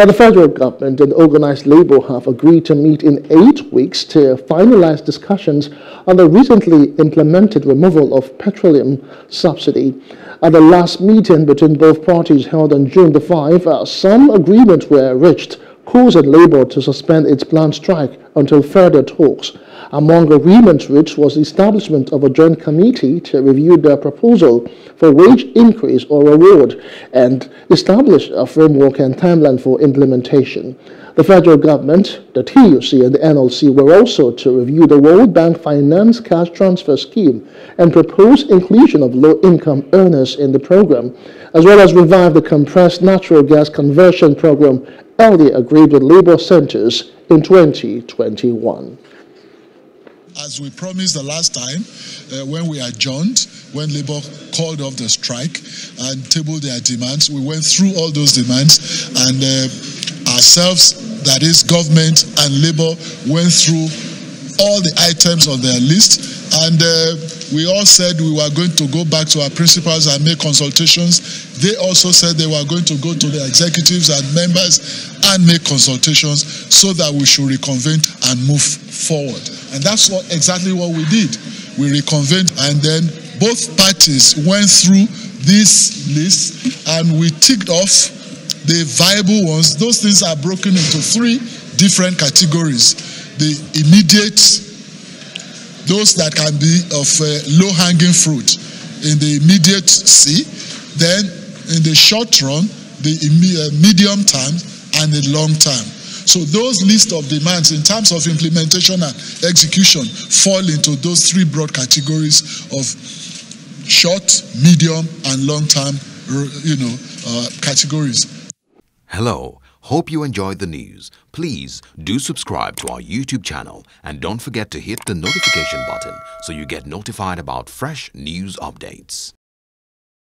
Now, the federal government and organized labor have agreed to meet in eight weeks to finalize discussions on the recently implemented removal of petroleum subsidy. At the last meeting between both parties held on June the 5, uh, some agreements were reached, causing labor to suspend its planned strike until further talks. Among agreements reached was the establishment of a joint committee to review the proposal for wage increase or award and establish a framework and timeline for implementation. The federal government, the TUC, and the NLC were also to review the World Bank Finance Cash Transfer Scheme and propose inclusion of low-income earners in the program, as well as revive the compressed natural gas conversion program earlier agreed with labor centers in 2021 as we promised the last time uh, when we adjourned, when Labour called off the strike and tabled their demands, we went through all those demands and uh, ourselves, that is government and Labour, went through all the items on their list and uh, we all said we were going to go back to our principals and make consultations. They also said they were going to go to the executives and members and make consultations so that we should reconvene and move forward. And that's what, exactly what we did. We reconvened and then both parties went through this list and we ticked off the viable ones. Those things are broken into three different categories. The immediate, those that can be of uh, low-hanging fruit in the immediate C, then in the short run, the uh, medium term, and the long term. So those list of demands in terms of implementation and execution fall into those three broad categories of short, medium, and long-term, you know, uh, categories. Hello. Hope you enjoyed the news. Please do subscribe to our YouTube channel and don't forget to hit the notification button so you get notified about fresh news updates.